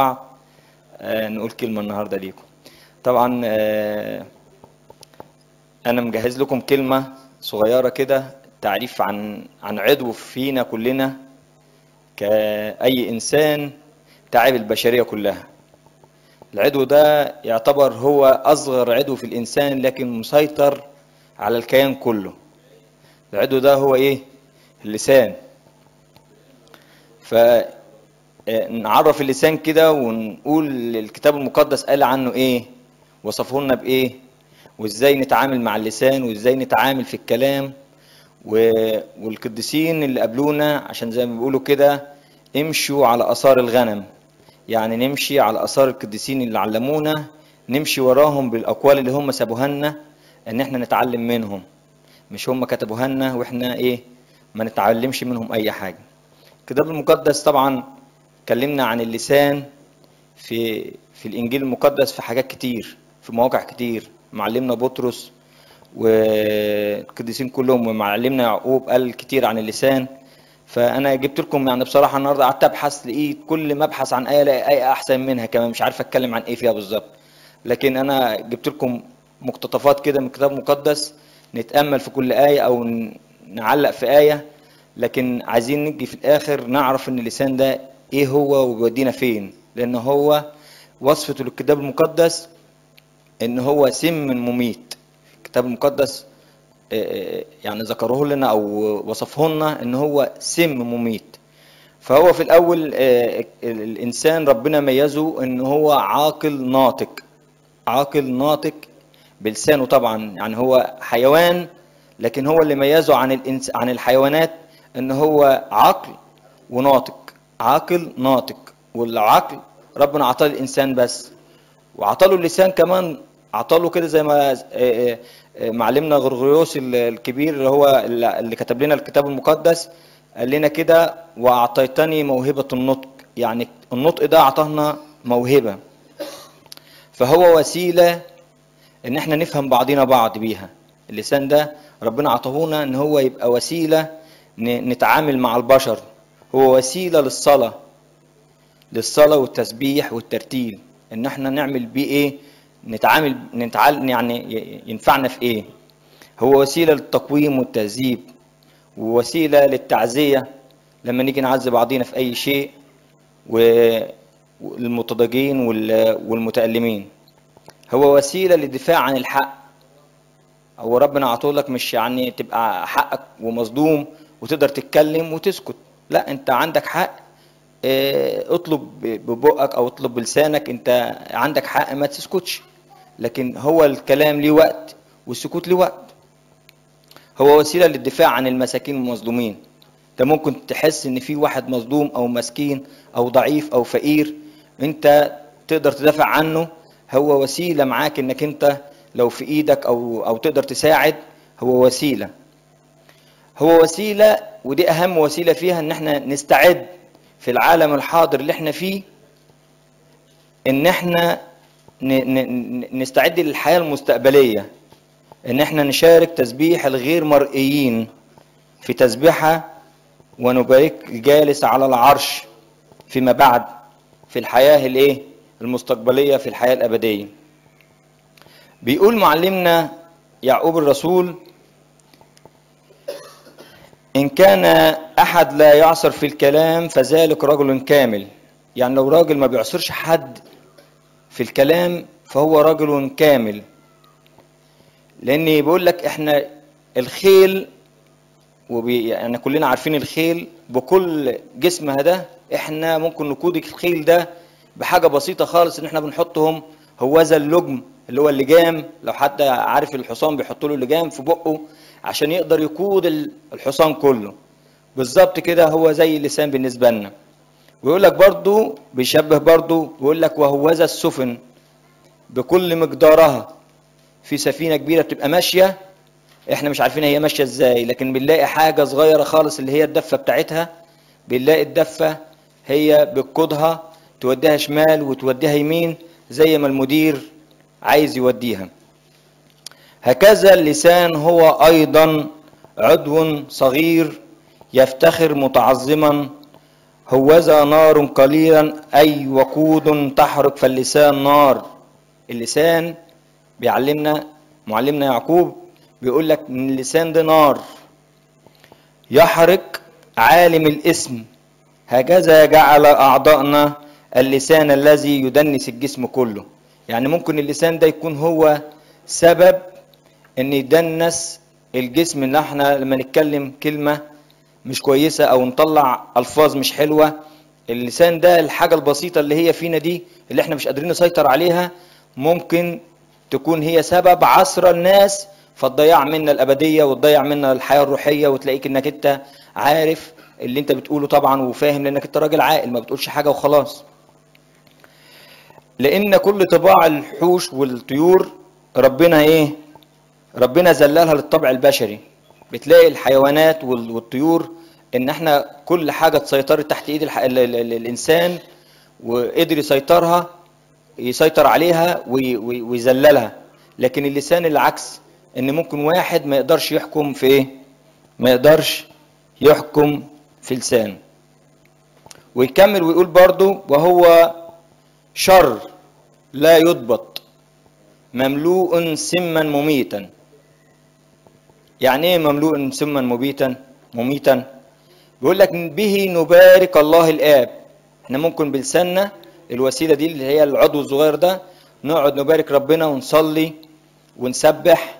آه، نقول كلمة النهاردة ليكم. طبعا آه، أنا مجهز لكم كلمة صغيرة كده تعريف عن عن عضو فينا كلنا كأي إنسان تعب البشرية كلها. العضو ده يعتبر هو أصغر عضو في الإنسان لكن مسيطر على الكيان كله. العضو ده هو إيه؟ اللسان. فنعرف اللسان كده ونقول الكتاب المقدس قال عنه إيه؟ وصفه لنا بإيه؟ وإزاي نتعامل مع اللسان؟ وإزاي نتعامل في الكلام؟ والقديسين اللي قبلونا عشان زي ما بيقولوا كده امشوا على آثار الغنم. يعني نمشي على آثار القديسين اللي علمونا نمشي وراهم بالأقوال اللي هم سابوها لنا إن إحنا نتعلم منهم. مش هم كتبوها لنا وإحنا إيه؟ ما نتعلمش منهم أي حاجة. الكتاب المقدس طبعا اتكلمنا عن اللسان في في الإنجيل المقدس في حاجات كتير في مواقع كتير. معلمنا بطرس والقديسين كلهم ومعلمنا يعقوب قال كتير عن اللسان. فأنا جبت لكم يعني بصراحة النهارده قعدت أبحث لقيت كل ما أبحث عن آية ألاقي آية أحسن منها كمان مش عارف أتكلم عن إيه فيها بالظبط. لكن أنا جبت لكم مقتطفات كده من الكتاب المقدس نتأمل في كل آية أو نعلق في آية. لكن عايزين نجي في الآخر نعرف إن اللسان ده إيه هو وبيودينا فين؟ لأن هو وصفته للكتاب المقدس إن هو سم مميت. الكتاب المقدس آه، يعني ذكروه لنا أو وصفه لنا إن هو سم مميت. فهو في الأول آه، الإنسان ربنا ميزه إن هو عاقل ناطق. عاقل ناطق بلسانه طبعا يعني هو حيوان لكن هو اللي ميزه عن الإنس عن الحيوانات إن هو عقل وناطق. عاقل ناطق والعقل ربنا عطاه الإنسان بس. وعطاله اللسان كمان عطاله كده زي ما آه، آه، معلمنا غرغريوس ال- الكبير اللي هو اللي كتب لنا الكتاب المقدس قال لنا كده وأعطيتني موهبة النطق. يعني النطق ده أعطانا موهبة. فهو وسيلة إن إحنا نفهم بعضنا بعض بيها. اللسان ده ربنا عطاهونا إن هو يبقى وسيلة ن- نتعامل مع البشر. هو وسيلة للصلاة للصلاة والتسبيح والترتيل. إن إحنا نعمل بيه إيه؟ نتعامل نتعلم يعني ينفعنا في إيه؟ هو وسيلة للتقويم والتهذيب ووسيلة للتعزية. لما نيجي نعزي بعضينا في أي شيء و- والمتضايقين وال- والمتألمين. هو وسيلة للدفاع عن الحق. هو ربنا عطولك مش يعني تبقى حقك ومظلوم وتقدر تتكلم وتسكت. لا انت عندك حق. آه، اطلب ببقك أو اطلب بلسانك انت عندك حق ما تسكتش. لكن هو الكلام ليه وقت والسكوت ليه وقت. هو وسيلة للدفاع عن المساكين والمظلومين انت ممكن تحس ان في واحد مظلوم أو مسكين أو ضعيف أو فقير انت تقدر تدافع عنه. هو وسيلة معاك انك انت لو في إيدك أو أو تقدر تساعد هو وسيلة. هو وسيلة ودي أهم وسيلة فيها إن إحنا نستعد في العالم الحاضر اللي إحنا فيه إن إحنا نستعد للحياة المستقبلية إن إحنا نشارك تسبيح الغير مرئيين في تسبيحة ونبارك الجالس على العرش فيما بعد في الحياة الإيه؟ المستقبلية في الحياة الأبدية. بيقول معلمنا يعقوب الرسول إن كان أحد لا يعصر في الكلام فذلك رجل كامل. يعني لو راجل ما بيعصرش حد في الكلام فهو رجل كامل. لأن بيقول لك إحنا الخيل وبي يعني كلنا عارفين الخيل بكل جسمها ده إحنا ممكن نقود الخيل ده بحاجة بسيطة خالص إن إحنا بنحطهم. هوذا اللجم اللي هو اللجام. لو حد عارف الحصان بيحط له لجام في بقه. عشان يقدر يقود ال- الحصان كله. بالظبط كده هو زي اللسان بالنسبة لنا. ويقول لك برضو بيشبه برضو ويقول لك وهوذا السفن بكل مقدارها في سفينة كبيرة بتبقى ماشية. إحنا مش عارفين هي ماشية إزاي لكن بنلاقي حاجة صغيرة خالص اللي هي الدفة بتاعتها. بنلاقي الدفة هي بتقودها توديها شمال وتوديها يمين زي ما المدير عايز يوديها. هكذا اللسان هو أيضا عضو صغير يفتخر متعظما هوذا نار قليلا أي وقود تحرق فاللسان نار. اللسان بيعلمنا معلمنا يعقوب بيقول لك إن اللسان ده نار. يحرق عالم الاسم. هكذا جعل أعضائنا اللسان الذي يدنس الجسم كله. يعني ممكن اللسان ده يكون هو سبب إن يدنس الجسم ان إحنا لما نتكلم كلمة مش كويسة أو نطلع ألفاظ مش حلوة اللسان ده الحاجة البسيطة اللي هي فينا دي اللي إحنا مش قادرين نسيطر عليها ممكن تكون هي سبب عصر الناس فتضيع منا الأبدية وتضيع منا الحياة الروحية وتلاقيك إنك أنت عارف اللي أنت بتقوله طبعا وفاهم لأنك أنت راجل عاقل ما بتقولش حاجة وخلاص. لأن كل طباع الحوش والطيور ربنا إيه؟ ربنا ذللها للطبع البشري. بتلاقي الحيوانات وال- والطيور إن إحنا كل حاجة اتسيطرت تحت إيد الح... ال... ال... ال... الإنسان وقدر يسيطرها يسيطر عليها وي... وي... ويذللها لكن اللسان العكس إن ممكن واحد ما يقدرش يحكم في إيه؟ ما يقدرش يحكم في لسان. ويكمل ويقول برضو وهو شر لا يضبط. مملوء سما مميتا. يعني إيه مملوء سما مميتا مميتا. بيقول لك به نبارك الله الآب. إحنا ممكن بلساننا الوسيلة دي اللي هي العضو الصغير ده نقعد نبارك ربنا ونصلي ونسبح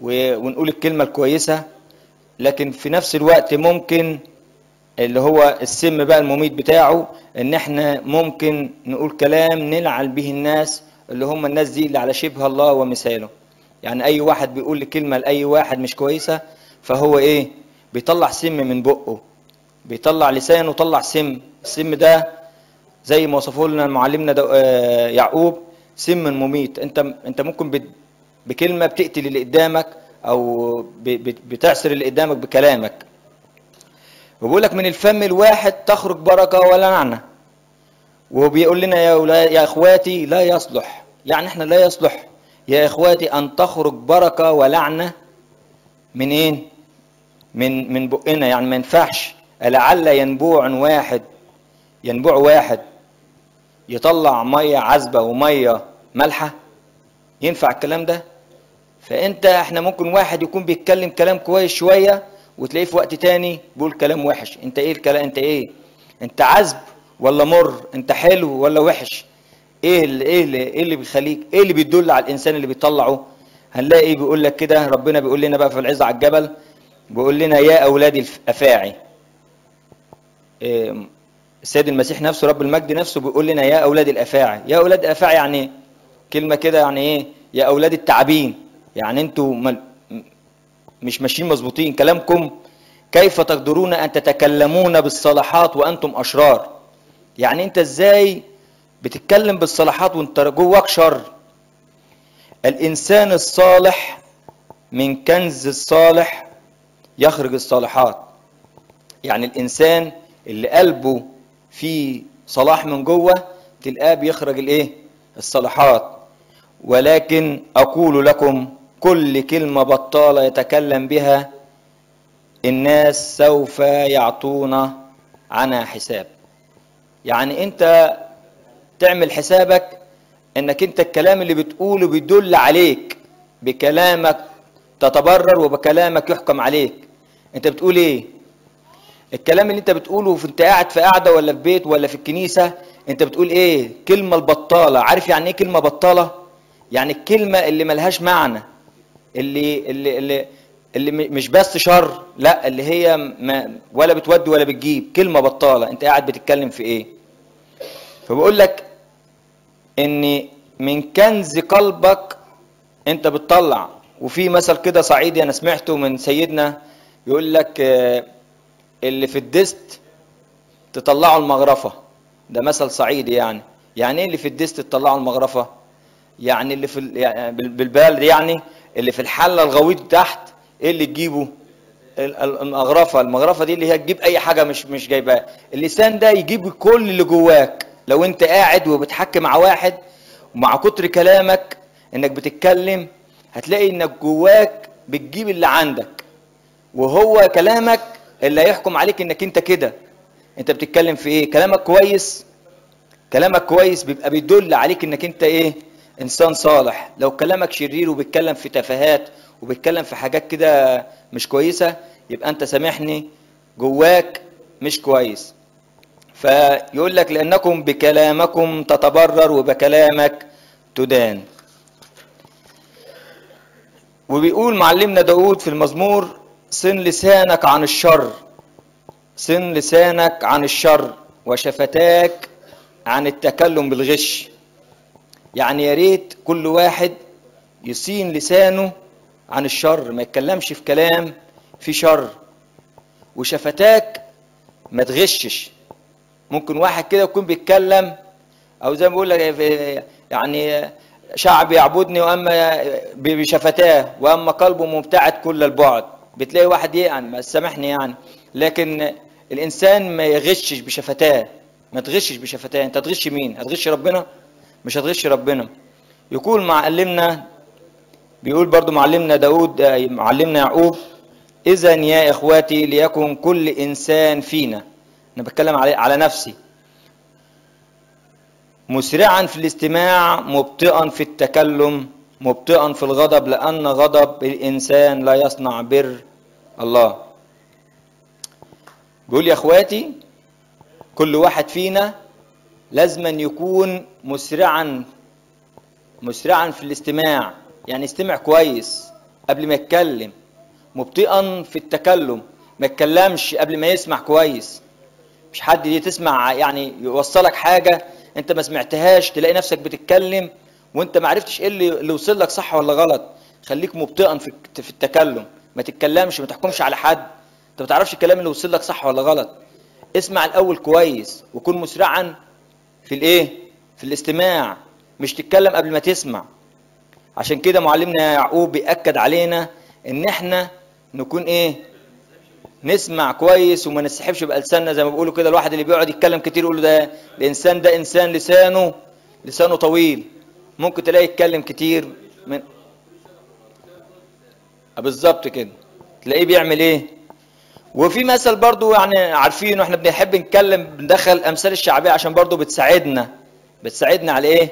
ونقول الكلمة الكويسة. لكن في نفس الوقت ممكن اللي هو السم بقى المميت بتاعه إن إحنا ممكن نقول كلام نلعن به الناس اللي هم الناس دي اللي على شبه الله ومثاله. يعني أي واحد بيقول كلمة لأي واحد مش كويسة فهو إيه؟ بيطلع سم من بقه بيطلع لسانه طلع سم. السم ده زي ما وصفه لنا معلمنا آه، يعقوب سم مميت. أنت أنت ممكن بكلمة بتقتل اللي قدامك أو بتعسر اللي قدامك بكلامك. وبيقول لك من الفم الواحد تخرج بركة ولا لعنه وبيقول لنا يا يا إخواتي لا يصلح. يعني إحنا لا يصلح. يا إخواتي أن تخرج بركة ولعنة منين من من بقنا يعني ما ينفعش. لعل ينبوع واحد ينبوع واحد يطلع مية عذبة ومية مالحه ينفع الكلام ده؟ فأنت إحنا ممكن واحد يكون بيتكلم كلام كويس شوية وتلاقيه في وقت تاني بيقول كلام وحش. أنت إيه الكلام أنت إيه؟ أنت عذب ولا مر؟ أنت حلو ولا وحش؟ إيه اللي إيه اللي إيه اللي بيخليك إيه اللي بيدل على الإنسان اللي بيطلعه؟ هنلاقي بيقول لك كده ربنا بيقول لنا بقى في العز على الجبل بيقول لنا يا اولادي الأفاعي. إيه، السيد المسيح نفسه رب المجد نفسه بيقول لنا يا أولاد الأفاعي. يا أولاد الأفاعي يعني كلمة كده يعني إيه؟ يا أولاد التعابين. يعني أنتوا مل... مش ماشيين مظبوطين. كلامكم كيف تقدرون أن تتكلمون بالصلاحات وأنتم أشرار؟ يعني أنت إزاي بتتكلم بالصلاحات وانت جواك شر. الإنسان الصالح من كنز الصالح يخرج الصالحات. يعني الإنسان اللي قلبه فيه صلاح من جوه تلقاه بيخرج الإيه؟ الصلاحات ولكن أقول لكم كل كلمة بطالة يتكلم بها الناس سوف يعطون عنها حساب. يعني أنت تعمل حسابك إنك أنت الكلام اللي بتقوله بيدل عليك بكلامك تتبرر وبكلامك يحكم عليك. أنت بتقول إيه؟ الكلام اللي أنت بتقوله في أنت قاعد في قاعدة ولا في بيت ولا في الكنيسة أنت بتقول إيه؟ كلمة البطالة. عارف يعني إيه كلمة بطالة؟ يعني الكلمة اللي ملهاش معنى اللي اللي اللي اللي مش بس شر لا اللي هي ما ولا بتودي ولا بتجيب. كلمة بطالة. أنت قاعد بتتكلم في إيه؟ فبقول لك ان من كنز قلبك أنت بتطلع. وفي مثل كده صعيدي أنا سمعته من سيدنا يقول لك آه، اللي في الدست تطلعوا المغرفة. ده مثل صعيدي يعني. يعني إيه اللي في الدست تطلعوا المغرفة؟ يعني اللي في ال- يعني اللي في الحلة الغويط تحت إيه اللي تجيبه؟ ال- ال- المغرفة. المغرفة دي اللي هي تجيب أي حاجة مش مش جايباها اللسان ده يجيب كل اللي جواك. لو انت قاعد وبتحكي مع واحد ومع كتر كلامك انك بتتكلم هتلاقي انك جواك بتجيب اللي عندك. وهو كلامك اللي هيحكم عليك انك انت كده. انت بتتكلم في إيه؟ كلامك كويس؟ كلامك كويس بيبقى بيدل عليك انك انت إيه؟ انسان صالح. لو كلامك شرير وبيتكلم في تفاهات وبيتكلم في حاجات كده مش كويسة يبقى انت سامحني جواك مش كويس. فيقول لك لأنكم بكلامكم تتبرر وبكلامك تدان. وبيقول معلمنا داود في المزمور صن لسانك عن الشر صن لسانك عن الشر وشفتاك عن التكلم بالغش. يعني يا ريت كل واحد يصين لسانه عن الشر ما يتكلمش في كلام في شر. وشفتاك ما تغشش. ممكن واحد كده يكون بيتكلم أو زي ما بيقول لك يعني شعب يعبدني وأما بشفتاه وأما قلبه مبتعد كل البعد. بتلاقي واحد يعني سامحني يعني. لكن الإنسان ما يغشش بشفتاه. ما تغشش بشفتاه. أنت تغش مين؟ هتغش ربنا؟ مش هتغش ربنا. يقول معلمنا بيقول برضو معلمنا داود معلمنا يعقوب اذا يا إخواتي ليكن كل إنسان فينا. أنا بتكلم على على نفسي. مسرعا في الاستماع مبطئا في التكلم مبطئا في الغضب لأن غضب الإنسان لا يصنع بر الله. بيقول يا إخواتي كل واحد فينا لازما يكون مسرعا مسرعا في الاستماع. يعني يستمع كويس قبل ما يتكلم. مبطئا في التكلم. ما يتكلمش قبل ما يسمع كويس. مش حد تسمع يعني يوصلك حاجة انت ما سمعتهاش تلاقي نفسك بتتكلم وانت ما عرفتش إيه اللي, اللي وصل لك صح ولا غلط. خليك مبطئا في في التكلم. ما تتكلمش ما تحكمش على حد. انت ما تعرفش الكلام اللي وصل لك صح ولا غلط. اسمع الأول كويس وكن مسرعا في الإيه؟ في الاستماع. مش تتكلم قبل ما تسمع. عشان كده معلمنا يعقوب بيأكد علينا إن إحنا نكون إيه؟ نسمع كويس وما نسحبش بألساننا زي ما بيقولوا كده. الواحد اللي بيقعد يتكلم كتير يقول ده الإنسان ده إنسان لسانه لسانه طويل. ممكن تلاقي يتكلم كتير من بالظبط كده. تلاقيه بيعمل إيه؟ وفي مثل برضو يعني عارفين وإحنا بنحب نتكلم بندخل أمثال الشعبية عشان برضو بتساعدنا. بتساعدنا على إيه؟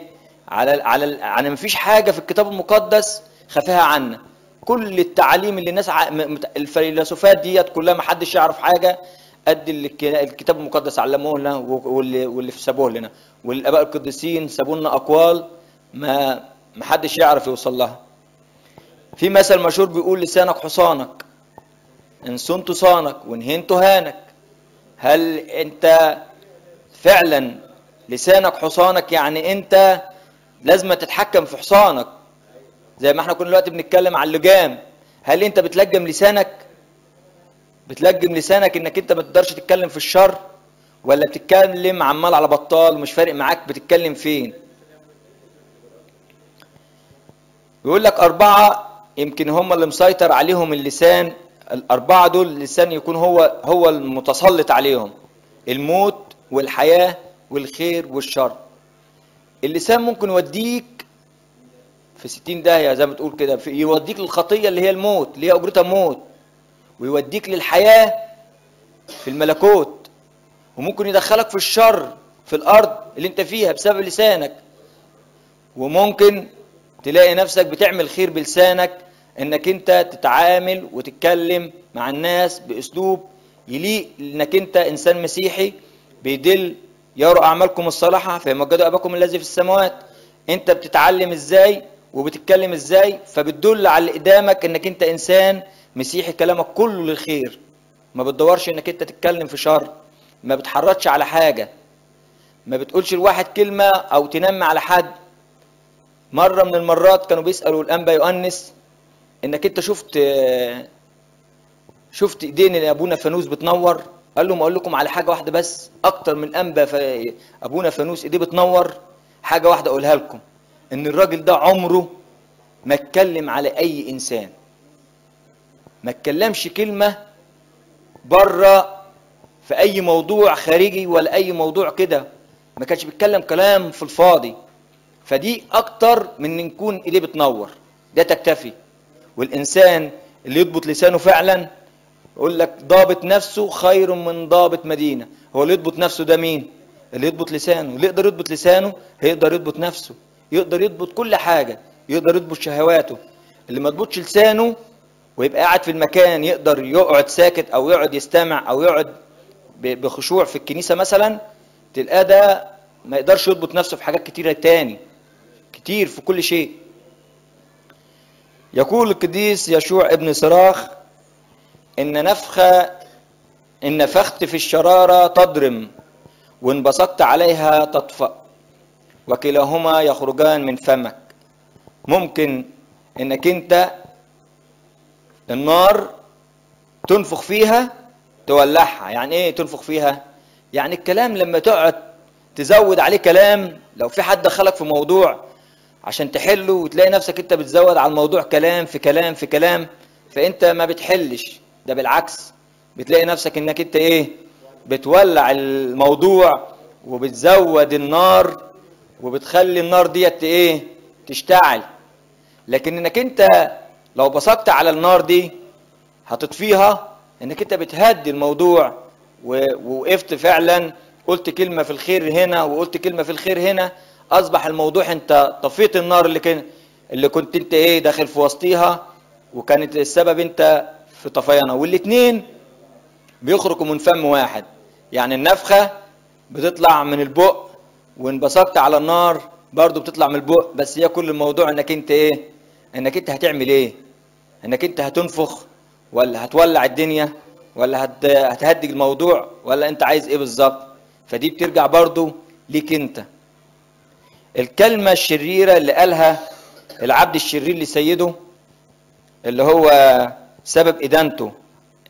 على على على ما فيش حاجة في الكتاب المقدس خفاها عنا. كل التعاليم اللي الناس ع... الفيلسوفات ديت كلها ما حدش يعرف حاجة قد اللي الكتاب المقدس علموه لنا واللي واللي سابوه لنا. والآباء القديسين سابوا لنا أقوال ما ما حدش يعرف يوصل لها. في مثل مشهور بيقول لسانك حصانك إن صنت صانك وإن هنت هانك. هل أنت فعلا لسانك حصانك يعني أنت لازم تتحكم في حصانك؟ زي ما إحنا كنا دلوقتي بنتكلم عن اللجام. هل انت بتلجم لسانك؟ بتلجم لسانك انك انت ما تقدرش تتكلم في الشر؟ ولا بتتكلم عمال على بطال ومش فارق معاك بتتكلم فين؟ بيقول لك أربعة يمكن هم اللي مسيطر عليهم اللسان. الأربعة دول اللسان يكون هو هو المتسلط عليهم. الموت والحياة والخير والشر. اللسان ممكن يوديك في ستين داهية زي ما تقول كده يوديك للخطية اللي هي الموت اللي هي أجرتها موت ويوديك للحياة في الملكوت وممكن يدخلك في الشر في الأرض اللي أنت فيها بسبب لسانك. وممكن تلاقي نفسك بتعمل خير بلسانك إنك أنت تتعامل وتتكلم مع الناس بأسلوب يليق إنك أنت إنسان مسيحي بيدل يروا أعمالكم الصالحة فيمجدوا أباكم الذي في السماوات. أنت بتتعلم إزاي وبتتكلم إزاي؟ فبتدل على اللي قدامك إنك أنت إنسان مسيحي كلامك كله للخير. ما بتدورش إنك أنت تتكلم في شر. ما بتحرضش على حاجة. ما بتقولش لواحد كلمة أو تنمي على حد. مرة من المرات كانوا بيسألوا الأنبا يؤنس إنك أنت شفت شفت إيدين ابونا فانوس بتنور؟ قال لهم أقول لكم على حاجة واحدة بس. أكتر من أنبا. أبونا فانوس إيديه بتنور. حاجة واحدة أقولها لكم. إن الراجل ده عمره ما اتكلم على أي إنسان. ما اتكلمش كلمة بره في أي موضوع خارجي ولا أي موضوع كده. ما كانش بيتكلم كلام في الفاضي. فدي أكتر من إن نكون إيديه بتنور. ده تكتفي. والإنسان اللي يضبط لسانه فعلا يقول لك ضابط نفسه خير من ضابط مدينة. هو اللي يضبط نفسه ده مين؟ اللي يضبط لسانه. اللي يقدر يضبط لسانه هيقدر يضبط نفسه. يقدر يضبط كل حاجة يقدر يضبط شهواته. اللي ما يضبطش لسانه ويبقى قاعد في المكان يقدر يقعد ساكت أو يقعد يستمع أو يقعد بخشوع في الكنيسة مثلا تلقاه ده ما يقدرش يضبط نفسه في حاجات كتيرة تاني كتير في كل شيء. يقول القديس يشوع ابن صراخ إن نفخة إن نفخت في الشرارة تضرم وإن بصقت عليها تطفأ. وكلاهما يخرجان من فمك. ممكن إنك أنت النار تنفخ فيها تولعها. يعني إيه تنفخ فيها؟ يعني الكلام لما تقعد تزود عليه كلام لو في حد دخلك في موضوع عشان تحله وتلاقي نفسك أنت بتزود على الموضوع كلام في كلام في كلام فأنت ما بتحلش. ده بالعكس بتلاقي نفسك إنك أنت إيه؟ بتولع الموضوع وبتزود النار وبتخلي النار ديت إيه تشتعل. لكن انك انت لو بصقت على النار دي هتطفيها انك انت بتهدي الموضوع ووقفت فعلا قلت كلمة في الخير هنا وقلت كلمة في الخير هنا أصبح الموضوع انت طفيت النار اللي كان اللي كنت انت إيه داخل في وسطيها وكانت السبب انت في طفيانها والاثنين بيخرجوا من فم واحد. يعني النفخة بتطلع من البق وإن بصقت على النار برضو بتطلع من البق بس هي كل الموضوع إنك أنت إيه؟ إنك أنت هتعمل إيه؟ إنك أنت هتنفخ ولا هتولع الدنيا ولا هت... هتهدج الموضوع ولا أنت عايز إيه بالظبط؟ فدي بترجع برضو ليك أنت. الكلمة الشريرة اللي قالها العبد الشرير لسيده اللي هو سبب إدانته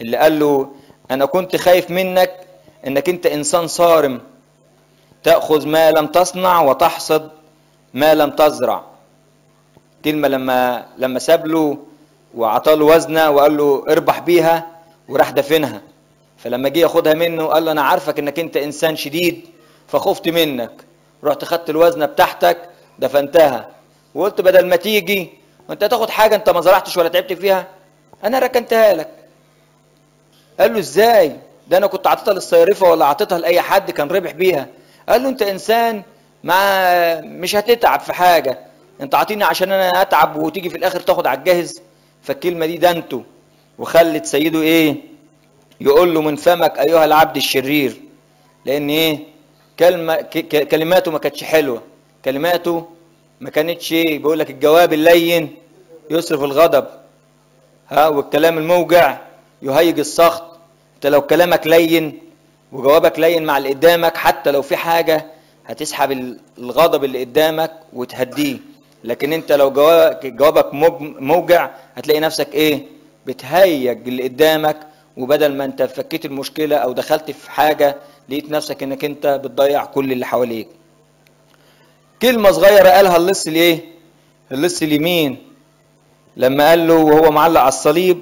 اللي قال له أنا كنت خايف منك إنك أنت إنسان صارم. تأخذ ما لم تصنع وتحصد ما لم تزرع. كلمة لما لما ساب له وعطاله وزنة وقال له اربح بيها وراح دفنها. فلما جه ياخدها منه قال له أنا عارفك إنك أنت إنسان شديد فخفت منك. رحت خدت الوزنة بتاعتك دفنتها. وقلت بدل ما تيجي وانت تاخد حاجة أنت ما زرعتش ولا تعبت فيها أنا ركنتها لك. قال له إزاي؟ ده أنا كنت عطيتها للصيرفة ولا عطيتها لأي حد كان ربح بيها. قال له انت انسان ما مش هتتعب في حاجة. انت عاطيني عشان أنا اتعب وتيجي في الآخر تاخد على الجاهز. فالكلمة دي دنته وخلت سيده إيه يقول له من فمك ايها العبد الشرير. لأن إيه كلمة كلماته ما كانتش حلوة. كلماته ما كانتش بيقول لك الجواب اللين يصرف الغضب. ها والكلام الموجع يهيج السخط. انت لو كلامك لين وجوابك لين مع اللي قدامك حتى لو في حاجة هتسحب الغضب اللي قدامك وتهديه. لكن انت لو جوابك موجع هتلاقي نفسك إيه؟ بتهيج اللي قدامك. وبدل ما انت فكيت المشكلة أو دخلت في حاجة لقيت نفسك إنك انت بتضيع كل اللي حواليك. كلمة صغيرة قالها اللص الايه اللص اليمين لما قال له وهو معلق على الصليب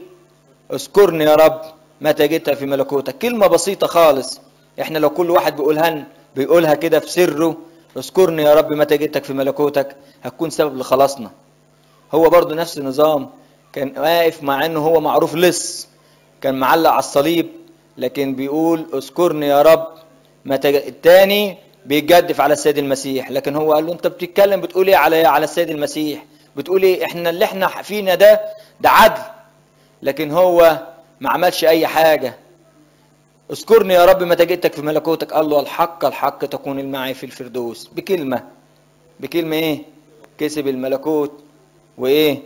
اذكرني يا رب. متى جئت في ملكوتك؟ كلمة بسيطة خالص. إحنا لو كل واحد بيقولها بيقولها كده في سره اذكرني يا رب متى جئتك في ملكوتك هتكون سبب لخلاصنا. هو برضو نفس النظام. كان واقف مع إنه هو معروف لص. كان معلق على الصليب لكن بيقول اذكرني يا رب متى التاني بيجدف على السيد المسيح. لكن هو قال له أنت بتتكلم بتقول إيه على على السيد المسيح؟ بتقول إيه إحنا اللي إحنا فينا ده ده عدل. لكن هو ما عملش أي حاجة. اذكرني يا رب متى جئتك في ملكوتك. قال له الحق الحق تكون معي في الفردوس. بكلمة. بكلمة إيه؟ كسب الملكوت. وإيه؟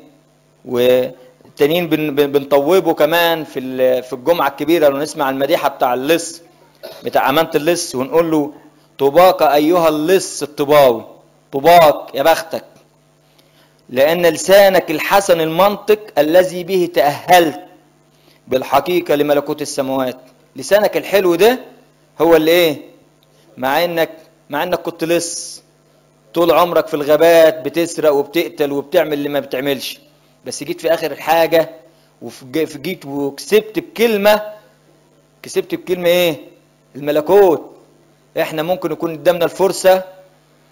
والتانيين بن بنطوبه كمان في في الجمعة الكبيرة. لو نسمع المديحة بتاع اللص بتاع أمانة اللص ونقول له طوباك أيها اللص الطباوي طوباك يا بختك. لأن لسانك الحسن المنطق الذي به تأهلت. بالحقيقة لملكوت السماوات. لسانك الحلو ده هو اللي إيه؟ مع انك مع إنك كنت لص. طول عمرك في الغابات بتسرق وبتقتل وبتعمل اللي ما بتعملش. بس جيت في آخر الحاجة وفي جيت وكسبت بكلمة كسبت بكلمة إيه؟ الملكوت. إحنا ممكن يكون قدامنا الفرصة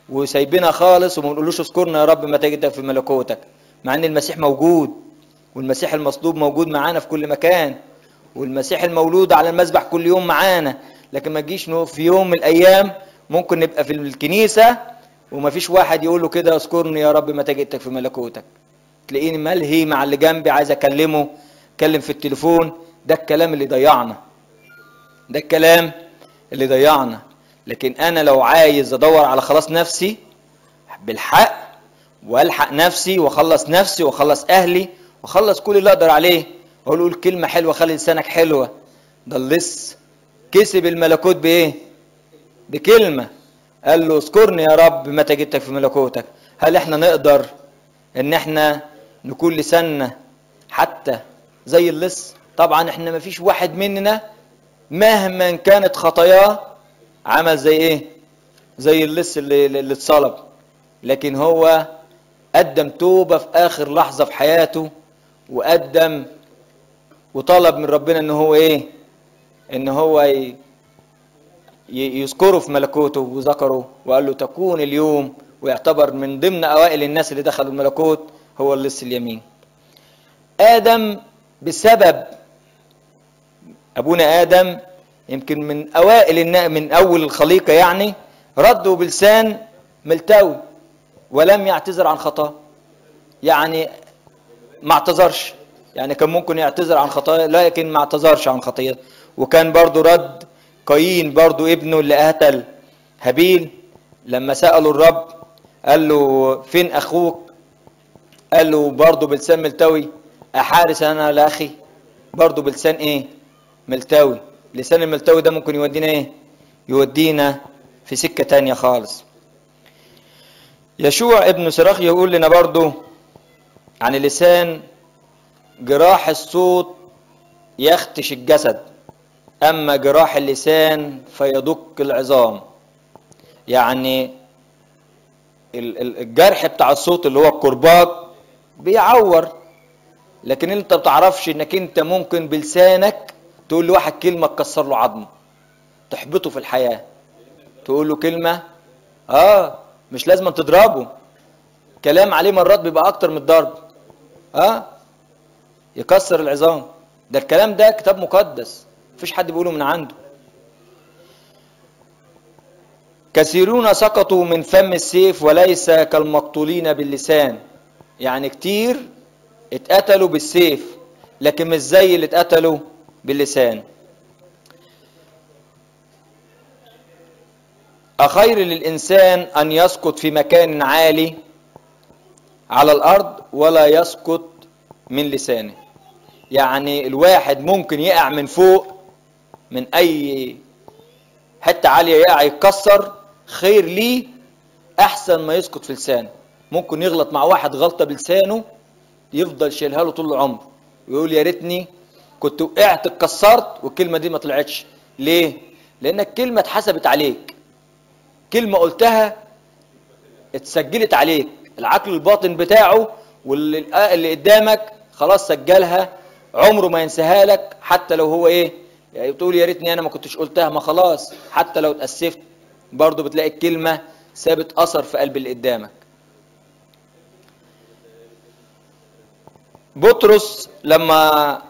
وسايبينها خالص وما نقولوش اذكرنا يا رب متى جئتك في ملكوتك مع إن المسيح موجود. والمسيح المصلوب موجود معانا في كل مكان والمسيح المولود على المذبح كل يوم معانا لكن ما تجيش في يوم من الأيام ممكن نبقى في الكنيسة وما فيش واحد يقول له كده اذكرني يا رب متى جئتك في ملكوتك. تلاقيني ملهي مع اللي جنبي عايز أكلمه أتكلم في التليفون ده الكلام اللي ضيعنا. ده الكلام اللي ضيعنا. لكن أنا لو عايز أدور على خلاص نفسي بالحق وألحق نفسي وأخلص نفسي وأخلص أهلي واخلص كل اللي أقدر عليه. واقول قول كلمه حلوة خلي لسانك حلوة. ده اللص. كسب الملكوت بإيه؟ بكلمة. قال له اذكرني يا رب متى جئتك في ملكوتك. هل إحنا نقدر إن إحنا نكون لساننا حتى زي اللص؟ طبعا إحنا ما فيش واحد مننا مهما كانت خطاياه عمل زي إيه؟ زي اللص اللي, اللي اتصلب. لكن هو قدم توبة في آخر لحظة في حياته. وقدم وطلب من ربنا إن هو إيه إن هو. يذكره في ملكوته وذكره وقال له تكون اليوم ويعتبر من ضمن أوائل الناس اللي دخلوا الملكوت هو اللص اليمين آدم بسبب أبونا آدم يمكن من أوائل. من أول الخليقة يعني ردوا بلسان ملتوي ولم يعتذر عن خطاه يعني ما اعتذرش. يعني كان ممكن يعتذر عن خطايا لكن ما اعتذرش عن خطيئته. وكان برضو رد قايين برضو ابنه اللي قتل هابيل لما سألوا الرب قال له فين أخوك؟ قال له برضو بلسان ملتوي. احارس أنا لاخي برضو بلسان إيه؟ ملتوي. لسان الملتوي ده ممكن يودينا إيه؟ يودينا في سكة تانية خالص. يشوع ابن سراخ يقول لنا برضو عن اللسان جراح الصوت يختش الجسد أما جراح اللسان فيدق العظام. يعني الجرح بتاع الصوت اللي هو الكرباج بيعور. لكن انت بتعرفش انك انت ممكن بلسانك تقول لواحد كلمة تكسر له عظمه. تحبطه في الحياة. تقول له كلمة آه مش لازم تضربه. كلام عليه مرات بيبقى أكتر من الضرب. آه يكسر العظام. ده الكلام ده كتاب مقدس. مفيش حد بيقوله من عنده. كثيرون سقطوا من فم السيف وليس كالمقتولين باللسان. يعني كتير اتقتلوا بالسيف لكن مش زي اللي اتقتلوا باللسان. أخير للإنسان أن يسقط في مكان عالي على الأرض ولا يسقط من لسانه. يعني الواحد ممكن يقع من فوق من أي حتة عالية يقع يتكسر خير ليه أحسن ما يسقط في لسانه. ممكن يغلط مع واحد غلطة بلسانه يفضل شايلها له طول العمر ويقول يا ريتني كنت وقعت اتكسرت والكلمة دي ما طلعتش. ليه؟ لأنك كلمة اتحسبت عليك. كلمة قلتها اتسجلت عليك. العقل الباطن بتاعه واللي اللي قدامك خلاص سجلها عمره ما ينساها لك حتى لو هو إيه يعني بتقول يا ريتني أنا ما كنتش قلتها ما خلاص حتى لو اتأسفت برضه بتلاقي الكلمة سابت أثر في قلب اللي قدامك. بطرس لما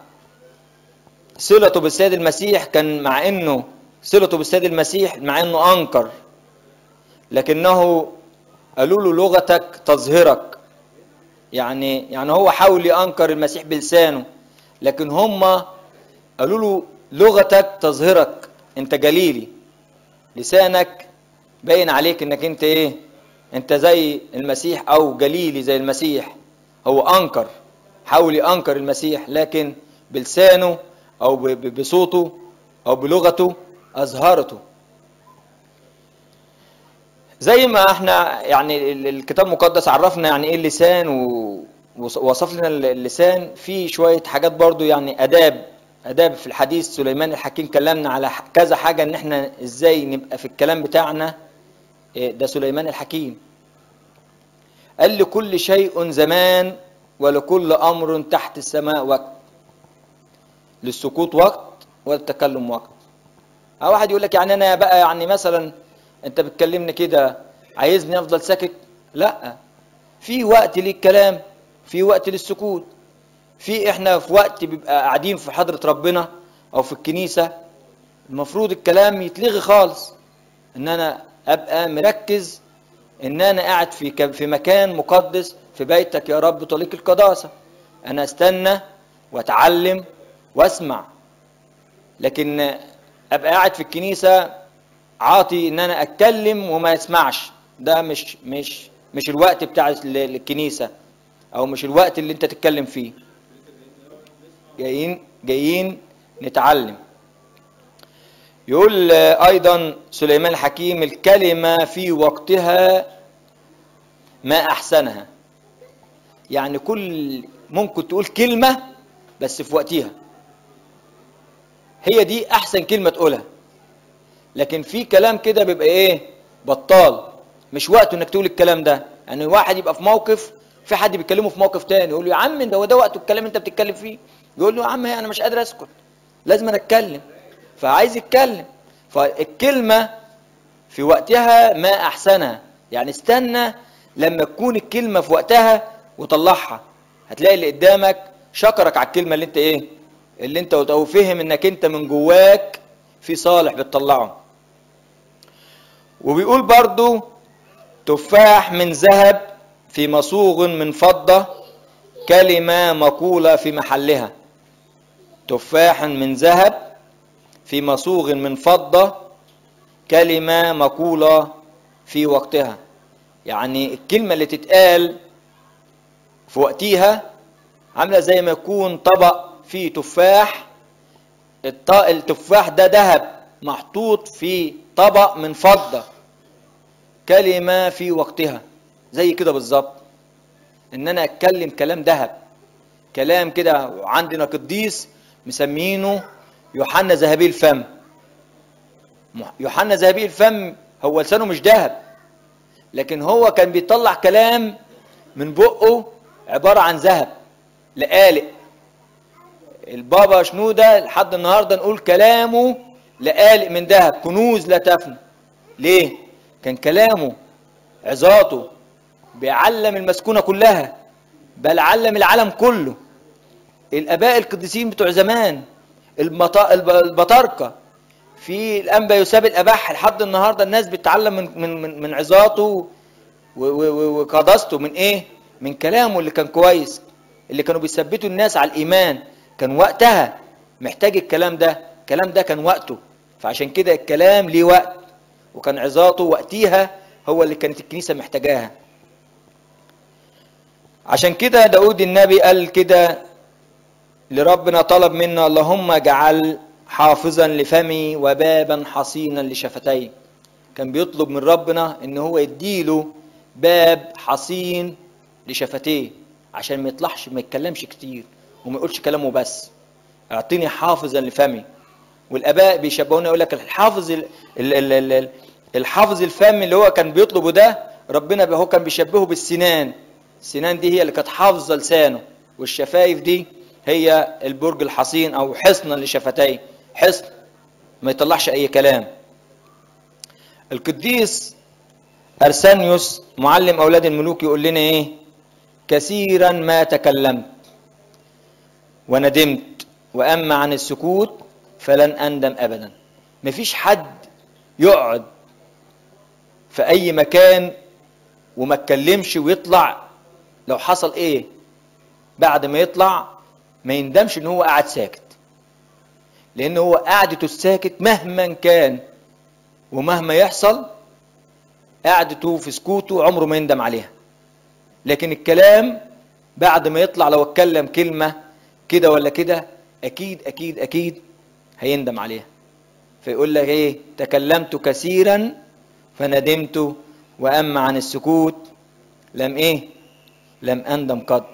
صلته بالسيد المسيح كان مع إنه صلته بالسيد المسيح مع إنه أنكر لكنه قالوا له لغتك تظهرك. يعني يعني هو حاول ينكر المسيح بلسانه لكن هم قالوا له لغتك تظهرك. انت جليلي. لسانك باين عليك انك انت إيه؟ انت زي المسيح أو جليلي زي المسيح. هو أنكر حاول ينكر المسيح لكن بلسانه أو بصوته أو بلغته أظهرته. زي ما إحنا يعني الكتاب المقدس عرفنا يعني إيه اللسان ووصف لنا اللسان. في شوية حاجات برضو يعني آداب آداب في الحديث سليمان الحكيم كلمنا على كذا حاجة إن إحنا إزاي نبقى في الكلام بتاعنا. ده سليمان الحكيم. قال لكل شيء زمان ولكل أمر تحت السماء وقت. للسكوت وقت والتكلم وقت. واحد يقول لك يعني أنا بقى يعني مثلا انت بتكلمني كده عايزني افضل ساكت؟ لا. في وقت للكلام في وقت للسكوت. في إحنا في وقت بيبقى قاعدين في حضرة ربنا أو في الكنيسة المفروض الكلام يتلغي خالص. ان أنا ابقى مركز ان أنا قاعد في في مكان مقدس في بيتك يا رب طريق القداسة. أنا استنى واتعلم واسمع. لكن ابقى قاعد في الكنيسة عاطي إن أنا أتكلم وما اسمعش ده مش مش مش الوقت بتاع ال- الكنيسة أو مش الوقت اللي أنت تتكلم فيه. جايين جايين نتعلم. يقول أيضا سليمان الحكيم الكلمة في وقتها ما أحسنها. يعني كل ممكن تقول كلمة بس في وقتها. هي دي أحسن كلمة تقولها. لكن في كلام كده بيبقى إيه؟ بطال. مش وقته إنك تقول الكلام ده. يعني واحد يبقى في موقف في حد بيكلمه في موقف تاني يقول له يا عم ده هو ده وقته الكلام أنت بتتكلم فيه. يقول له يا عم أنا مش قادر أسكت. لازم أنا أتكلم. فعايز يتكلم. فالكلمة في وقتها ما أحسنها. يعني استنى لما تكون الكلمة في وقتها وطلعها. هتلاقي اللي قدامك شكرك على الكلمة اللي أنت إيه؟ اللي أنت وفهم إنك أنت من جواك في صالح بتطلعه. وبيقول برضو تفاح من ذهب في مصوغ من فضة كلمة مقولة في محلها. تفاح من ذهب في مصوغ من فضة كلمة مقولة في وقتها. يعني الكلمة اللي تتقال في وقتها عاملة زي ما يكون طبق فيه تفاح. التفاح ده ذهب محطوط في طبق من فضة. كلمة في وقتها. زي كده بالظبط. إن أنا أتكلم كلام ذهب. كلام كده وعندنا قديس مسمينه يوحنا ذهبي الفم. يوحنا ذهبي الفم هو لسانه مش ذهب. لكن هو كان بيطلع كلام من بقه عبارة عن ذهب لقالق البابا شنودة لحد النهاردة نقول كلامه لقالق من ذهب. كنوز لا تفنى. ليه؟ كان كلامه عظاته بيعلم المسكونة كلها بل علم العالم كله. الآباء القديسين بتوع زمان البطاركة في الأنبا يساب الأباح لحد النهاردة الناس بتتعلم من من من, من عظاته وقداسته من إيه؟ من كلامه اللي كان كويس اللي كانوا بيثبتوا الناس على الإيمان. كان وقتها محتاج الكلام ده الكلام ده كان وقته. فعشان كده الكلام ليه وقت. وكان عظاته وقتها هو اللي كانت الكنيسة محتاجاها. عشان كده داود النبي قال كده لربنا طلب منا اللهم اجعل حافظا لفمي وبابا حصينا لشفتي كان بيطلب من ربنا إن هو يديله باب حصين لشفتيه عشان ما يطلعش ما يتكلمش كتير وما يقولش كلامه بس. اعطيني حافظا لفمي. والآباء بيشبهونا يقول لك الحافظ ال ال ال ال ال الحافظ الفم اللي هو كان بيطلبه ده ربنا هو كان بيشبهه بالسنان. السنان دي هي اللي كانت حافظة لسانه والشفايف دي هي البرج الحصين أو حصنا لشفتيه. حصن ما يطلعش أي كلام. القديس ارسانيوس معلم أولاد الملوك يقول لنا إيه؟ كثيرا ما تكلمت وندمت وأما عن السكوت فلن أندم ابدا. مفيش حد يقعد في أي مكان وما اتكلمش ويطلع. لو حصل إيه؟ بعد ما يطلع ما يندمش إن هو قاعد ساكت. لأن هو قعدته الساكت مهما كان. ومهما يحصل قعدته في سكوته عمره ما يندم عليها. لكن الكلام بعد ما يطلع لو اتكلم كلمة كده ولا كده أكيد أكيد أكيد هيندم عليها. فيقول لك إيه؟ تكلمت كثيرا فندمت وأما عن السكوت لم إيه؟ لم أندم قط.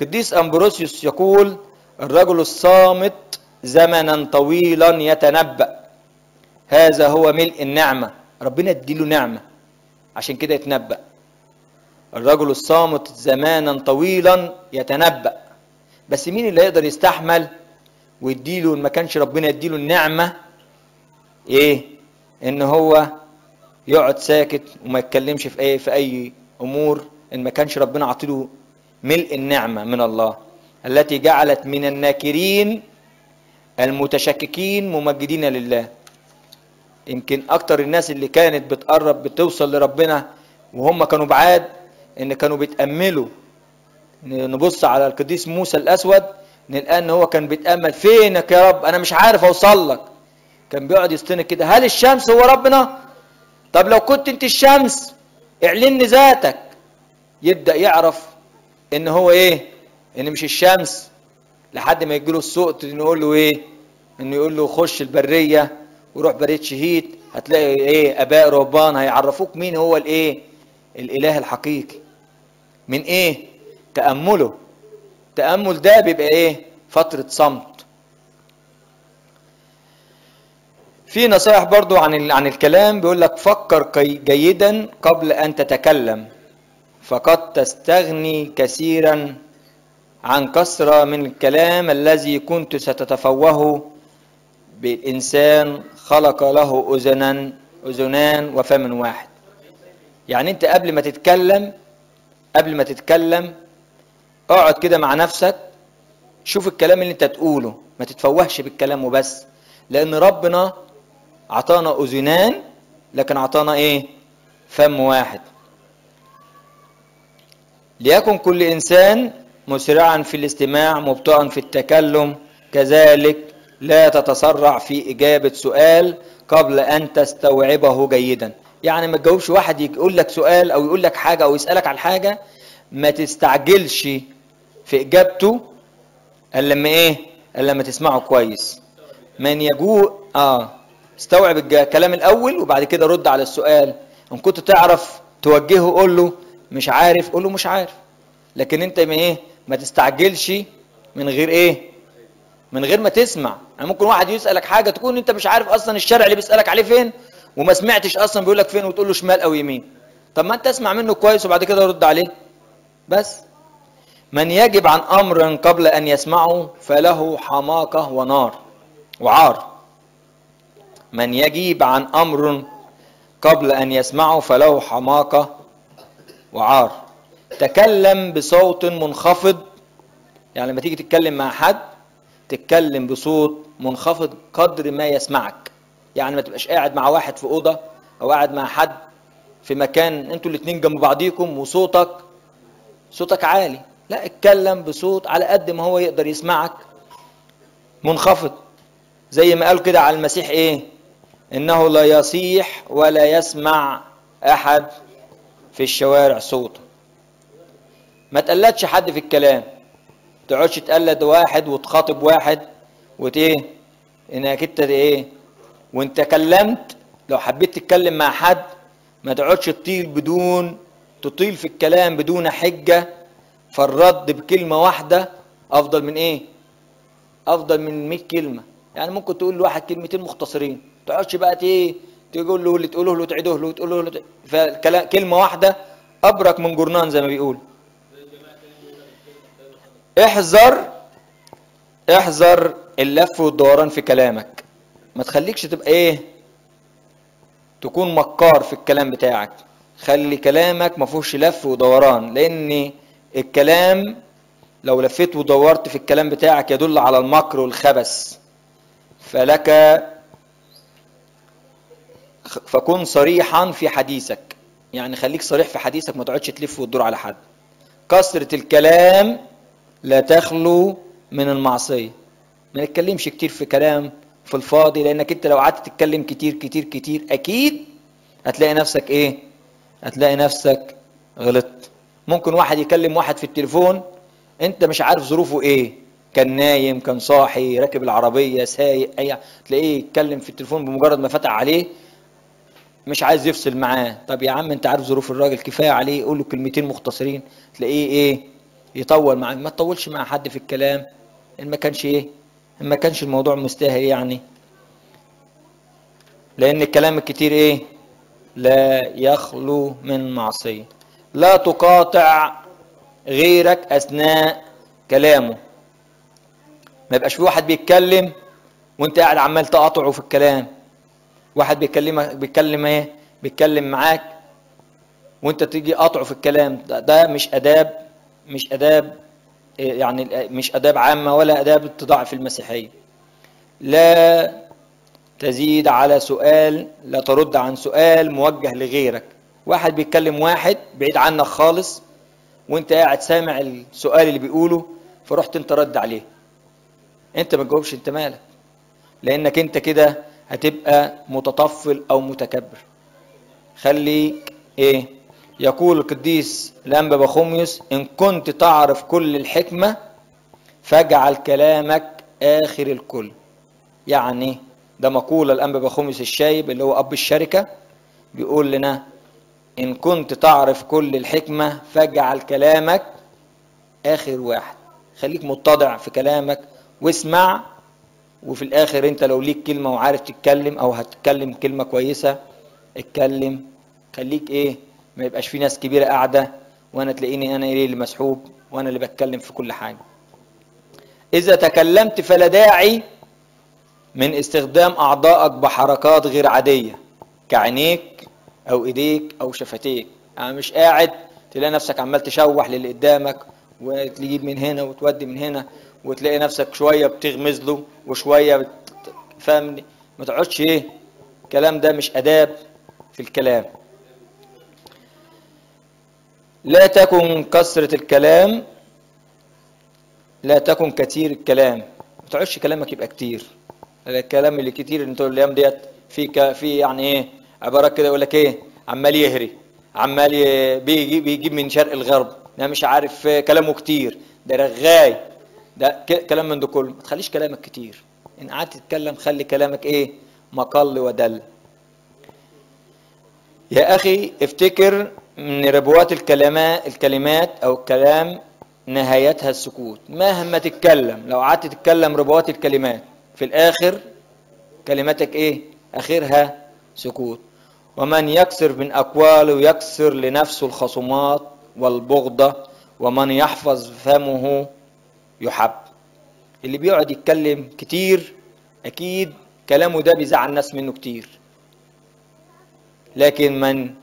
قديس أمبروسيوس يقول الرجل الصامت زمنا طويلا يتنبأ. هذا هو ملء النعمة. ربنا اديله نعمة عشان كده يتنبأ. الرجل الصامت زمانا طويلا يتنبأ. بس مين اللي يقدر يستحمل ويديله ما كانش ربنا يديله النعمة إيه؟ إن هو يقعد ساكت وما يتكلمش في أي في أي أمور إن ما كانش ربنا عطيله ملء النعمة من الله التي جعلت من الناكرين المتشككين ممجدين لله. يمكن أكتر الناس اللي كانت بتقرب بتوصل لربنا وهم كانوا بعاد إن كانوا بيتأملوا. نبص على القديس موسى الأسود نلقى ان هو كان بيتأمل فينك يا رب؟ أنا مش عارف أوصل لك. كان بيقعد يستنى كده. هل الشمس هو ربنا؟ طب لو كنت أنت الشمس اعلن ذاتك. يبدأ يعرف إن هو إيه؟ إن مش الشمس. لحد ما يجيله السقط انه يقول له إيه؟ إنه يقول له خش البرية وروح برية شهيد. هتلاقي إيه؟ أباء رهبان. هيعرفوك مين هو الإيه؟ الإله الحقيقي. من إيه؟ تأمله. تأمل ده بيبقى إيه؟ فترة صمت. في نصائح برضو عن عن الكلام بيقول لك فكر جيدا قبل أن تتكلم. فقد تستغني كثيرا عن كثرة من الكلام الذي كنت ستتفوه بالإنسان خلق له أذنا أذنان وفم واحد. يعني أنت قبل ما تتكلم قبل ما تتكلم اقعد كده مع نفسك شوف الكلام اللي انت تقوله ما تتفوهش بالكلام وبس. لأن ربنا عطانا أذنان لكن عطانا إيه؟ فم واحد. ليكن كل إنسان مسرعا في الاستماع مبطئا في التكلم. كذلك لا تتسرع في إجابة سؤال قبل أن تستوعبه جيدا. يعني ما تجاوبش واحد يقول لك سؤال أو يقول لك حاجة أو يسألك على حاجة ما تستعجلش في إجابته إلا لما إيه؟ إلا لما تسمعه كويس. من يجوء آه. استوعب الكلام الأول وبعد كده رد على السؤال. إن كنت تعرف توجهه قول له مش عارف قول له مش عارف. لكن انت ما إيه؟ ما تستعجلش من غير إيه؟ من غير ما تسمع. يعني ممكن واحد يسألك حاجة تكون انت مش عارف أصلا الشارع اللي بيسألك عليه فين وما سمعتش أصلا بيقول لك فين وتقول له شمال أو يمين. طب ما انت اسمع منه كويس وبعد كده رد عليه. بس. من يجب عن أمر قبل أن يسمعه فله حماقة ونار وعار. من يجيب عن أمر قبل أن يسمعه فله حماقة وعار. تكلم بصوت منخفض يعني لما تيجي تتكلم مع حد تتكلم بصوت منخفض قدر ما يسمعك. يعني ما تبقاش قاعد مع واحد في أوضة أو قاعد مع حد في مكان أنتوا الاثنين جنب بعضيكم وصوتك صوتك عالي. لا اتكلم بصوت على قد ما هو يقدر يسمعك. منخفض زي ما قالوا كده على المسيح إيه؟ إنه لا يصيح ولا يسمع أحد في الشوارع صوته. ما تقلدش حد في الكلام. تقعدش تقلد واحد وتخاطب واحد وتايه إنك أنت إيه؟ وانت كلمت لو حبيت تتكلم مع حد ما تقعدش تطيل بدون تطيل في الكلام بدون حجة. فالرد بكلمة واحدة أفضل من إيه؟ أفضل من 100 كلمة. يعني ممكن تقول لواحد كلمتين مختصرين. ما تقعدش بقى إيه تقول له اللي تقوله له تعيده له وتقول له كلمة واحدة أبرك من جرنان زي ما بيقول. احذر احذر اللف والدوران في كلامك. ما تخليكش تبقى إيه؟ تكون مكار في الكلام بتاعك. خلي كلامك ما فيهوش لف ودوران لأن الكلام لو لفيت ودورت في الكلام بتاعك يدل على المكر والخبث. فلك فكن صريحا في حديثك. يعني خليك صريح في حديثك ما تقعدش تلف وتدور على حد. كثرة الكلام لا تخلو من المعصية. ما نتكلمش كتير في كلام في الفاضي لأنك أنت لو قعدت تتكلم كتير كتير كتير أكيد هتلاقي نفسك إيه؟ هتلاقي نفسك غلطت. ممكن واحد يكلم واحد في التليفون انت مش عارف ظروفه إيه. كان نايم كان صاحي راكب العربية سايق أي تلاقيه يتكلم في التليفون بمجرد ما فتح عليه مش عايز يفصل معاه. طب يا عم انت عارف ظروف الراجل كفاية عليه قول له كلمتين مختصرين. تلاقيه إيه يطول معاك ما تطولش مع حد في الكلام. إن ما كانش إيه إن ما كانش الموضوع مستاهل يعني. لأن الكلام الكتير إيه لا يخلو من معصية. لا تقاطع غيرك أثناء كلامه. ما يبقاش في واحد بيتكلم وانت قاعد عمال تقاطعه في الكلام. واحد بيكلمك بيتكلم إيه؟ بيتكلم معاك وانت تيجي قاطعه في الكلام. ده, ده مش آداب مش آداب يعني مش آداب عامة ولا آداب اتضاع في المسيحية. لا تزيد على سؤال لا ترد عن سؤال موجه لغيرك. واحد بيتكلم واحد بعيد عنك خالص وانت قاعد سامع السؤال اللي بيقوله فرحت انت رد عليه. انت ما تجاوبش انت مالك؟ لأنك انت كده هتبقى متطفل أو متكبر. خليك إيه؟ يقول القديس الانبا بخوميوس إن كنت تعرف كل الحكمة فاجعل كلامك آخر الكل. يعني ده مقولة الانبا بخوميوس الشايب اللي هو أب الشركة بيقول لنا إن كنت تعرف كل الحكمة فاجعل كلامك آخر واحد. خليك متضع في كلامك واسمع وفي الآخر أنت لو ليك كلمة وعارف تتكلم أو هتتكلم كلمة كويسة اتكلم. خليك إيه ما يبقاش في ناس كبيرة قاعدة وأنا تلاقيني أنا إيه اللي مسحوب وأنا اللي بتكلم في كل حاجة. إذا تكلمت فلا داعي من استخدام أعضائك بحركات غير عادية. كعينيك أو إيديك أو شفتيك. يعني مش قاعد تلاقي نفسك عمال تشوح للي قدامك وتجيب من هنا وتودي من هنا وتلاقي نفسك شوية بتغمز له وشوية بت... فاهمني ما تقعدش إيه الكلام ده مش آداب في الكلام. لا تكن كثرة الكلام لا تكن كثير الكلام. ما تقعدش كلامك يبقى كتير. الكلام اللي كتير انت الأيام ديت في ك... في يعني إيه؟ عبارات كده يقول لك إيه؟ عمال يهري عمال. بيجي بيجيب من شرق الغرب. ده مش عارف كلامه كتير. ده رغاي. ده. كلام من ده كله. ما تخليش كلامك كتير. إن قعدت تتكلم خلي كلامك إيه؟ مقل ودل. يا أخي افتكر من ربوات الكلمات الكلمات أو الكلام نهايتها السكوت. مهما تتكلم لو قعدت تتكلم ربوات الكلمات في الآخر كلماتك إيه؟ آخرها سكوت. ومن يكسر من أقواله يكسر لنفسه الخصومات والبغضة ومن يحفظ فمه يحب. اللي بيقعد يتكلم كتير أكيد كلامه ده بيزعل الناس منه كتير. لكن من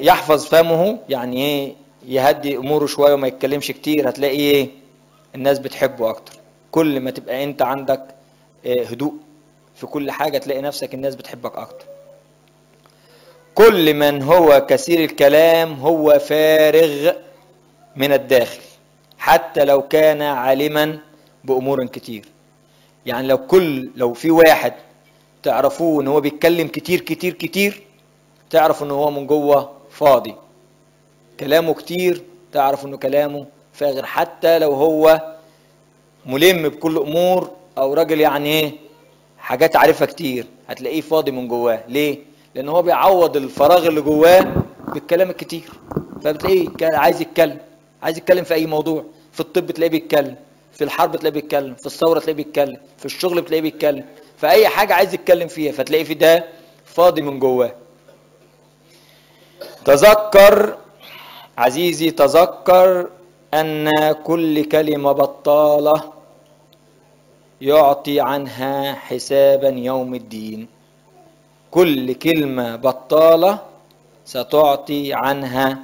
يحفظ فمه يعني إيه يهدي أموره شوية وما يتكلمش كتير هتلاقي إيه الناس بتحبه أكتر. كل ما تبقى أنت عندك هدوء في كل حاجة تلاقي نفسك الناس بتحبك أكتر. كل من هو كثير الكلام هو فارغ من الداخل حتى لو كان عالما بأمور كتير. يعني لو كل لو في واحد تعرفوه إن هو بيتكلم كتير كتير كتير تعرف إن هو من جوه فاضي. كلامه كتير تعرف انه كلامه فاغر. حتى لو هو ملم بكل أمور أو راجل يعني إيه حاجات عارفها كتير هتلاقيه فاضي من جواه. ليه؟ لأن هو بيعوض الفراغ اللي جواه بالكلام الكتير. فبتلاقيه عايز يتكلم عايز يتكلم في أي موضوع. في الطب تلاقيه بيتكلم في الحرب تلاقيه بيتكلم في الثورة تلاقيه بيتكلم في الشغل تلاقيه بيتكلم. في أي حاجة عايز يتكلم فيها فتلاقيه في ده فاضي من جواه. تذكر عزيزي تذكر أن كل كلمة بطالة يعطي عنها حسابا يوم الدين. كل كلمة بطالة ستعطي عنها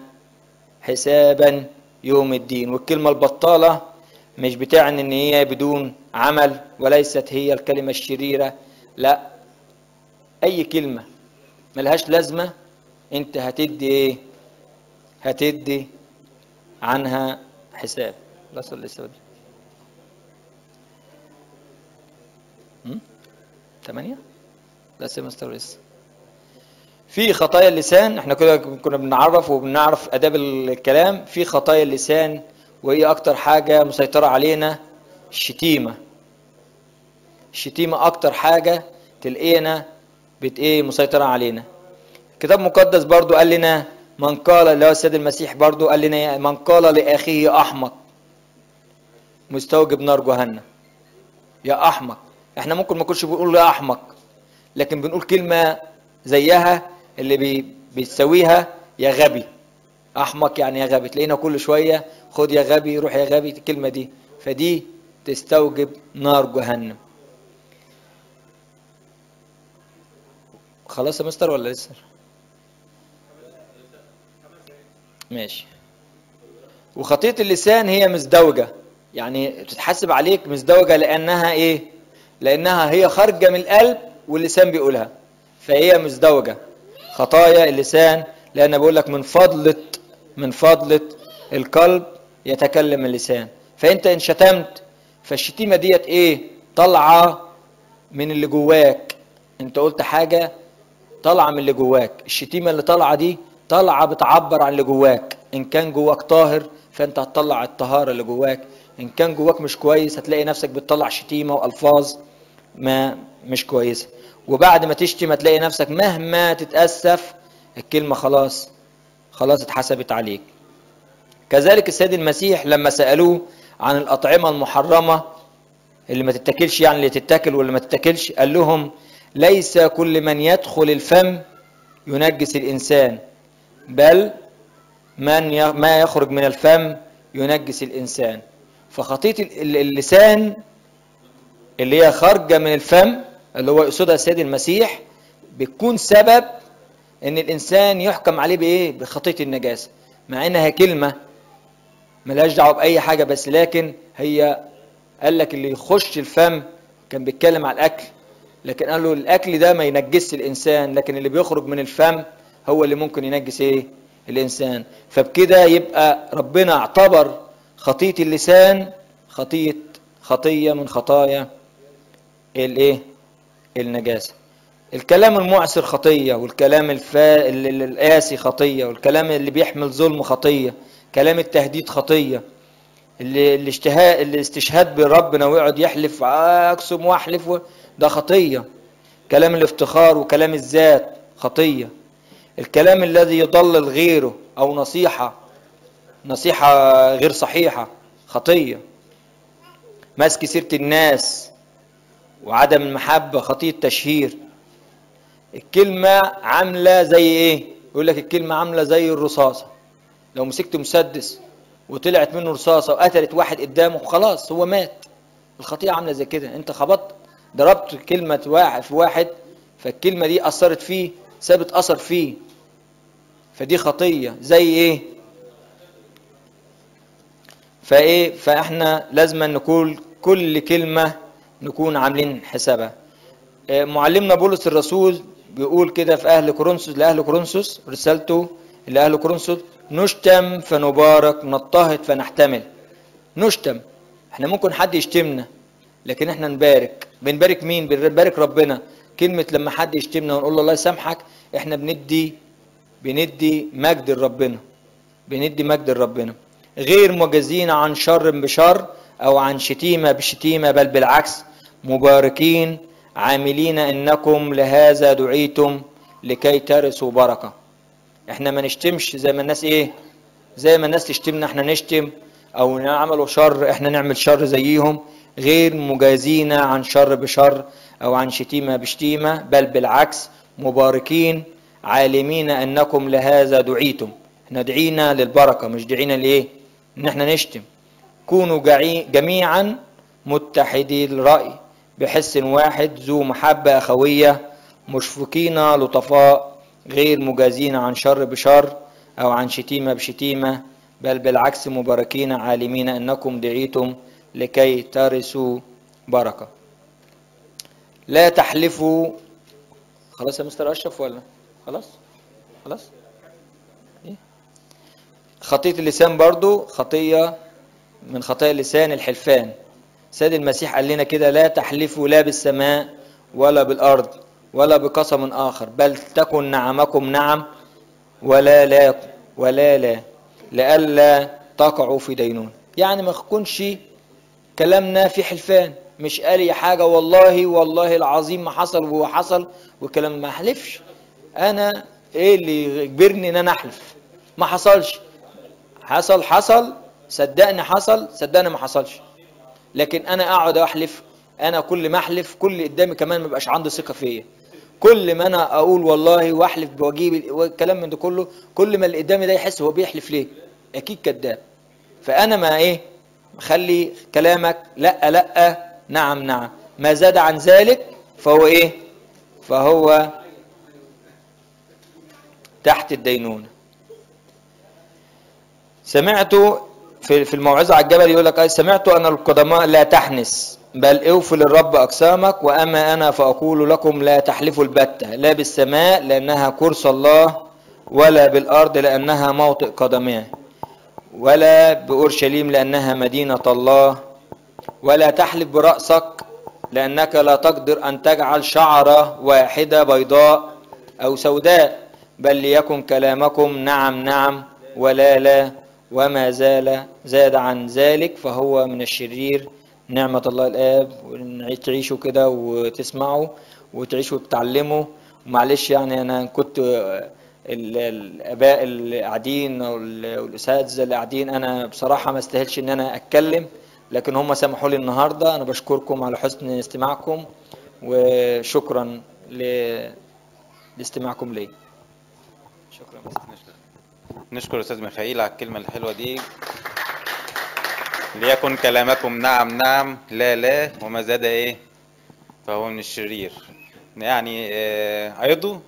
حسابا يوم الدين. والكلمة البطالة مش بتعني إن هي بدون عمل وليست هي الكلمة الشريرة. لا أي كلمة ملهاش لازمة أنت هتدي إيه؟ هتدي عنها حساب. لا صلي لسه ثمانية لا سيمستر لسه في خطايا اللسان إحنا كده كنا بنعرف وبنعرف آداب الكلام. في خطايا اللسان وهي أكتر حاجة مسيطرة علينا الشتيمة. الشتيمة أكتر حاجة تلاقينا بت إيه مسيطرة علينا. الكتاب المقدس برضو قال لنا من قال اللي هو السيد المسيح برضو قال لنا من قال لأخيه أحمق مستوجب نار جهنم. يا أحمق. إحنا ممكن ما كناش بنقول يا أحمق. لكن بنقول كلمة زيها اللي بي بيساويها يا غبي. أحمق يعني يا غبي. تلاقينا كل شوية خد يا غبي روح يا غبي الكلمة دي. فدي تستوجب نار جهنم. خلاص يا مستر ولا لسه؟ ماشي. وخطية اللسان هي مزدوجة. يعني تتحسب عليك مزدوجة لأنها إيه؟ لأنها هي خارجة من القلب واللسان بيقولها. فهي مزدوجة. خطايا اللسان لأن بقول لك من فضلة من فضلة القلب يتكلم اللسان. فأنت إن شتمت فالشتيمة ديت إيه؟ طالعة من اللي جواك. أنت قلت حاجة طالعة من اللي جواك. الشتيمة اللي طالعة دي طالعة بتعبر عن اللي جواك. إن كان جواك طاهر فأنت هتطلع الطهارة اللي جواك. إن كان جواك مش كويس هتلاقي نفسك بتطلع شتيمة وألفاظ ما مش كويسة. وبعد ما تشتم هتلاقي نفسك مهما تتأسف الكلمة خلاص خلاص اتحسبت عليك. كذلك السيد المسيح لما سألوه عن الأطعمة المحرمة اللي ما تتاكلش يعني اللي تتاكل واللي ما تتاكلش قال لهم ليس كل من يدخل الفم ينجس الإنسان بل من ما يخرج من الفم ينجس الإنسان. فخطيه اللسان اللي هي خارجة من الفم اللي هو يقصدها السيد المسيح بتكون سبب إن الإنسان يحكم عليه بإيه؟ بخطية النجاسة. مع إنها كلمة ملهاش دعوة بأي حاجة بس لكن هي قال لك اللي يخش الفم كان بيتكلم على الأكل. لكن قال له الأكل ده ما ينجسش الإنسان لكن اللي بيخرج من الفم هو اللي ممكن ينجس إيه؟ الإنسان. فبكده يبقى ربنا اعتبر خطية اللسان خطية خطية من خطايا الايه النجاسة. الكلام المعسر خطية والكلام الفا... القاسي خطية والكلام اللي بيحمل ظلم خطية كلام التهديد خطية. اللي الاشتهاء الاستشهاد بربنا ويقعد يحلف أقسم وأحلف. ده خطية. كلام الافتخار وكلام الذات خطية. الكلام الذي يضلل غيره أو نصيحة نصيحة غير صحيحة خطية. مسك سيرة الناس وعدم المحبة خطية تشهير الكلمة عاملة زي إيه؟ يقول لك الكلمة عاملة زي الرصاصة. لو مسكت مسدس وطلعت منه رصاصة وقتلت واحد قدامه خلاص هو مات. الخطيئة عاملة زي كده. أنت خبطت ضربت كلمة واحد في واحد فالكلمة دي أثرت فيه سابت أثر فيه. فدي خطية. زي إيه؟ فإيه؟ فإحنا لازم نقول كل كلمة نكون عاملين حسابها. معلمنا بولس الرسول بيقول كده في أهل كورنثوس لأهل كورنثوس رسالته لأهل كورنثوس نشتم فنبارك نضطهد فنحتمل. نشتم. إحنا ممكن حد يشتمنا لكن إحنا نبارك. بنبارك مين؟ بنبارك ربنا. كلمة لما حد يشتمنا ونقول له الله يسامحك إحنا بندي بندي مجد لربنا. بندي مجد لربنا. غير مجازين عن شر بشر أو عن شتيمة بشتيمة بل بالعكس. مباركين عاملين إنكم لهذا دعيتم لكي ترثوا بركة. إحنا ما نشتمش زي ما الناس إيه زي ما الناس تشتمنا إحنا نشتم أو نعملوا شر إحنا نعمل شر زيهم غير مجازين عن شر بشر أو عن شتيمة بشتيمة بل بالعكس مباركين عالمين إنكم لهذا دعيتم. إحنا دعينا للبركة مش دعينا لإيه؟ إن إحنا نشتم. كونوا جميعا متحدي الرأي. بحس واحد ذو محبة اخويه مشفقين لطفاء غير مجازين عن شر بشر أو عن شتيمة بشتيمة بل بالعكس مباركين عالمين أنكم دعيتم لكي ترثوا بركة. لا تحلفوا. خلاص يا مستر أشرف ولا؟ خلاص؟ خلاص؟ إيه؟ خطية اللسان برضو خطية من خطايا اللسان الحلفان. سيد المسيح قال لنا كده لا تحلفوا لا بالسماء ولا بالأرض ولا بقسم آخر بل تكن نعمكم نعم ولا لا ولا لا لئلا تقعوا في دينون. يعني ما يكونش كلامنا في حلفان مش قال يا حاجة والله والله العظيم ما حصل وهو حصل وكلام ما احلفش أنا إيه اللي يجبرني إن أنا أحلف؟ ما حصلش. حصل حصل. صدقني حصل. صدقني ما حصلش. لكن أنا أقعد أحلف أنا كل ما أحلف كل قدامي كمان ما بقاش عنده ثقة فيا. كل ما أنا أقول والله وأحلف بواجيب والكلام من ده كله كل ما اللي قدامي ده يحس هو بيحلف ليه؟ أكيد كذاب. فأنا ما إيه؟ خلي كلامك لأ لأ نعم نعم. ما زاد عن ذلك فهو إيه؟ فهو تحت الدينونة. سمعت في في الموعظة على الجبل يقول لك سمعت أن القدماء لا تحنس بل أوفوا للرب أقسامك وأما أنا فأقول لكم لا تحلفوا البتة لا بالسماء لأنها كرسي الله ولا بالأرض لأنها موطئ قدميه ولا بأورشليم لأنها مدينة الله ولا تحلف برأسك لأنك لا تقدر أن تجعل شعرة واحدة بيضاء أو سوداء بل ليكن كلامكم نعم نعم ولا لا وما زال زاد عن ذلك فهو من الشرير نعمة الله الآب وتعيشوا كده وتسمعوا وتعيشوا وتتعلموا. معلش يعني أنا كنت ال- الآباء اللي قاعدين والأساتذة اللي قاعدين أنا بصراحة ما استاهلش إن أنا أتكلم لكن هم سمحوا لي النهاردة. أنا بشكركم على حسن استماعكم وشكرا لاستماعكم لي. شكرا. نشكر أستاذ ميخائيل على الكلمة الحلوة دي. ليكن كلامكم نعم نعم لا لا وما زاد إيه؟ فهو من الشرير. يعني آه، عيضوا